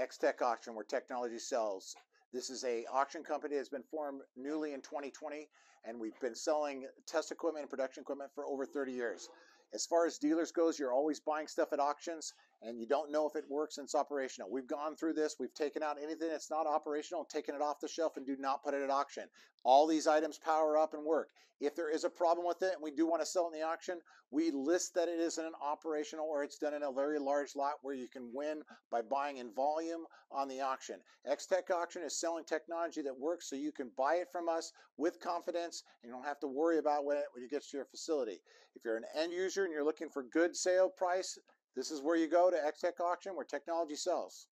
X-Tech Auction, where technology sells. This is a auction company that's been formed newly in 2020, and we've been selling test equipment and production equipment for over 30 years. As far as dealers goes, you're always buying stuff at auctions, and you don't know if it works and it's operational. We've gone through this. We've taken out anything that's not operational, taken it off the shelf, and do not put it at auction. All these items power up and work. If there is a problem with it and we do want to sell in the auction, we list that it isn't an operational or it's done in a very large lot where you can win by buying in volume on the auction. X-Tech Auction is selling technology that works so you can buy it from us with confidence and you don't have to worry about when it, when it gets to your facility. If you're an end user and you're looking for good sale price, this is where you go to X-Tech Auction where technology sells.